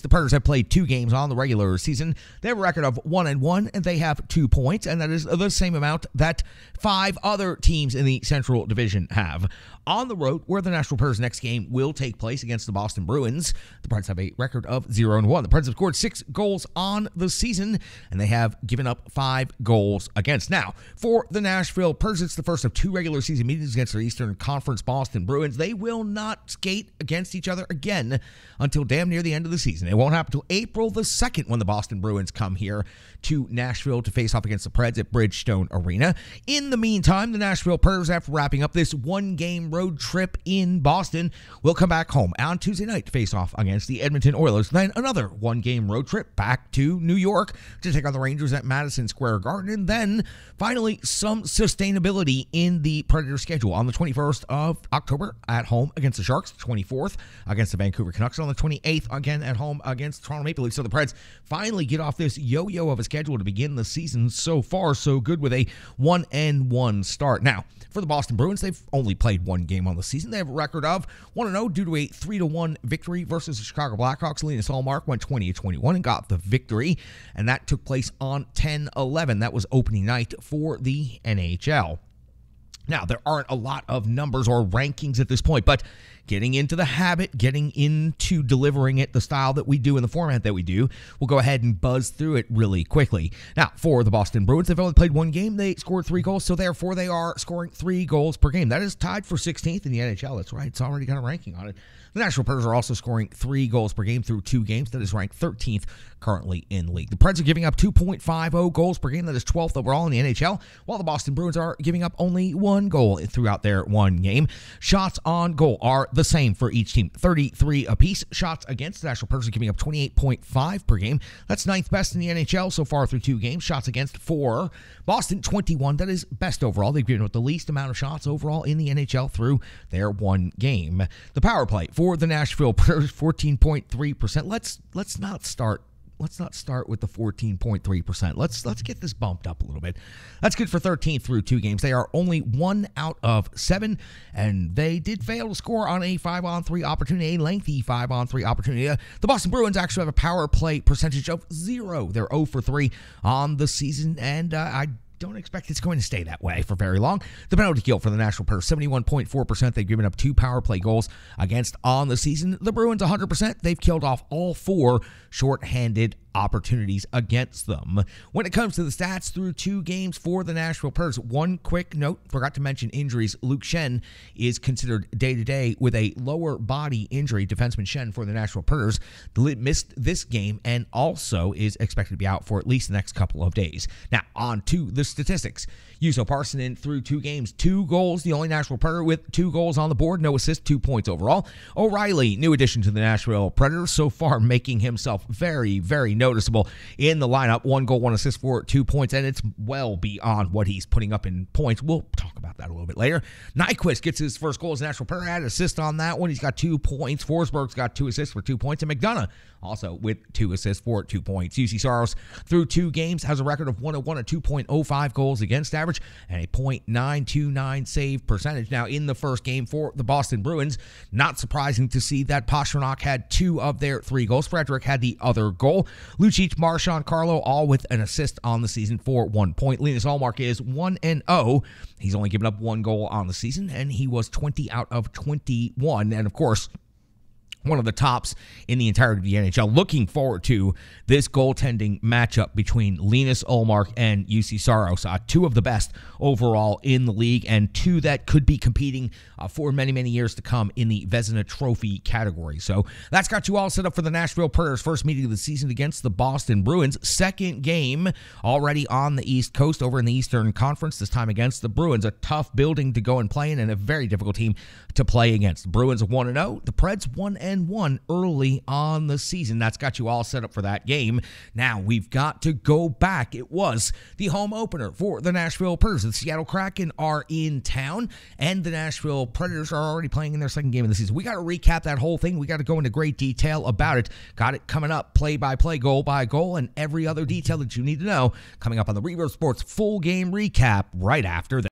The Predators have played two games on the regular season. They have a record of one and one, and they have two points, and that is the same amount that five other teams in the Central Division have. On the road, where the Nashville Predators' next game will take place against the Boston Bruins, the Predators have a record of zero and one. The Predators have scored six goals on the season, and they have given up five goals against. Now, for the Nashville Predators, it's the first of two regular season meetings against their Eastern Conference Boston Bruins. They will not skate against each other again until damn near the end of the season. It won't happen until April the 2nd when the Boston Bruins come here to Nashville to face off against the Preds at Bridgestone Arena. In the meantime, the Nashville Predators, after wrapping up this one game road trip in Boston, will come back home on Tuesday night to face off against the Edmonton Oilers. Then another one game road trip back to New York to take on the Rangers at Madison Square Garden. And then finally, some sustainability in the Predator schedule on the 21st of October at home against the Sharks, 24th against the Vancouver Canucks, on the 28th again at home against Toronto Maple Leafs. So the Preds finally get off this yo yo of a schedule to begin the season. So far, so good with a one and one start. Now, for the Boston Bruins, they've only played one game on the season. They have a record of 1 0 due to a 3 1 victory versus the Chicago Blackhawks. Linus Ullmark went 20 21 and got the victory, and that took place on 10 11. That was opening night for the NHL. Now, there aren't a lot of numbers or rankings at this point, but getting into the habit, getting into delivering it the style that we do in the format that we do, we'll go ahead and buzz through it really quickly. Now, for the Boston Bruins, they've only played one game. They scored three goals, so therefore they are scoring three goals per game. That is tied for 16th in the NHL. That's right. It's already got a ranking on it. The Nashville Predators are also scoring three goals per game through two games. That is ranked 13th currently in league. The Preds are giving up 2.50 goals per game. That is 12th overall in the NHL, while the Boston Bruins are giving up only one goal throughout their one game. Shots on goal are the same for each team 33 apiece. Shots against the Nashville Predators giving up 28.5 per game. That's ninth best in the NHL so far through two games. Shots against four. Boston 21. That is best overall. They've given up the least amount of shots overall in the NHL through their one game. The power play for the Nashville Predators 14.3%. Let's let's not start let's not start with the 14.3%. Let's let's get this bumped up a little bit. That's good for 13th through two games. They are only one out of seven, and they did fail to score on a five on three opportunity, a lengthy five on three opportunity. The Boston Bruins actually have a power play percentage of zero. They're 0 for 3 on the season, and uh, I don't expect it's going to stay that way for very long. The penalty kill for the Nashville Predators, 71.4%. They've given up two power play goals against on the season. The Bruins, 100%. They've killed off all four shorthanded opportunities against them. When it comes to the stats through two games for the Nashville Predators, one quick note, forgot to mention injuries. Luke Schenn is considered day to day with a lower body injury. Defenseman Schenn for the Nashville Predators missed this game and also is expected to be out for at least the next couple of days. Now, on to the statistics. Juuso Parssinen through two games, two goals, the only Nashville Predator with two goals on the board, no assist, two points overall. O'Reilly, new addition to the Nashville Predators, so far making himself very, very noticeable in the lineup. One goal, one assist for two points, and it's well beyond what he's putting up in points. We'll about that a little bit later. Nyquist gets his first goal as Nashville Predator, had assist on that one. He's got two points. Forsberg's got two assists for two points, and McDonagh also with two assists for two points. Juuse Saros through two games has a record of 101 and 2.05 goals against average and a .929 save percentage. Now in the first game for the Boston Bruins, not surprising to see that Pastrnak had two of their three goals. Frederic had the other goal. Lucic, Marchand, Carlo all with an assist on the season for one point. Linus Ullmark is 1 and 0. He's only given up one goal on the season and he was 20 out of 21 and of course one of the tops in the entirety of the NHL. Looking forward to this goaltending matchup between Linus Ullmark and Juuse Saros, uh, two of the best overall in the league, and two that could be competing uh, for many, many years to come in the Vezina Trophy category. So that's got you all set up for the Nashville Predators' first meeting of the season against the Boston Bruins. Second game already on the East Coast over in the Eastern Conference, this time against the Bruins. A tough building to go and play in and a very difficult team to play against. The Bruins 1 0, the Preds 1 and 1 early on the season. That's got you all set up for that game. Now we've got to go back. It was the home opener for the Nashville Predators. The Seattle Kraken are in town, and the Nashville Predators are already playing in their second game of the season. We got to recap that whole thing. We got to go into great detail about it. Got it coming up, play by play, goal by goal, and every other detail that you need to know coming up on the Reverb Sports full game recap right after that.